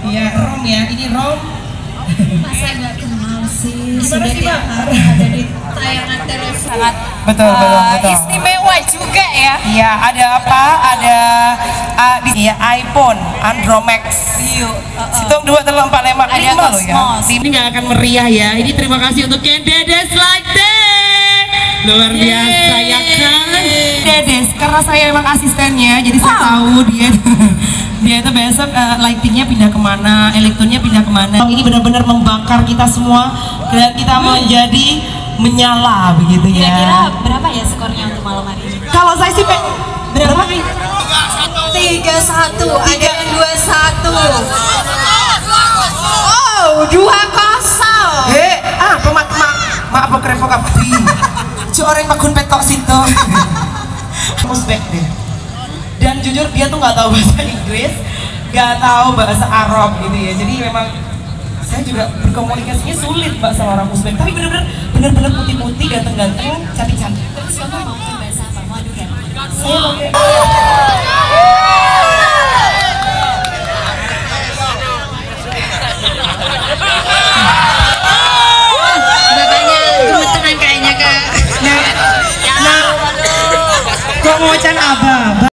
Iya, Rom ya. Ini Rom. Masa nggak kenal sih? Gimana Sudah sih, hari ada di tayangan televisi. sangat Betul, betul, eh, betul. istimewa juga ya. Iya, ada apa? Ada ah, di ya, iPhone Andromax. Yuk, Situng dua telur empat lima ada lima loh ya. Ini nggak akan meriah ya. Ini terima kasih untuk Ken Dedes like that. Luar biasa ya kan. Dedes, karena saya emang asistennya, jadi saya tahu dia dia itu besok eh, lightingnya pindah ke mana, elektronnya pindah ke mana. Ini benar-benar membakar kita semua dan kita menjadi menyala begitu Kira-kira ya. berapa ya skornya untuk malam hari ini? Kalau saya sih pe- berapa? Tiga satu, ada yang dua satu. Oh, dua kosong. Eh, ah, pemat mak, mak apa kerepok apa orang magun petok situ. Uzbek deh dan jujur dia tuh nggak tahu bahasa Inggris nggak tahu bahasa Arab gitu ya. Jadi memang saya juga berkomunikasinya sulit mbak sama orang Muslim. Tapi bener-bener bener-bener putih-putih ganteng-ganteng cantik-cantik. Terus kamu mau bahasa apa? Mau adu ya? saya pakai nah, nah, kok apa?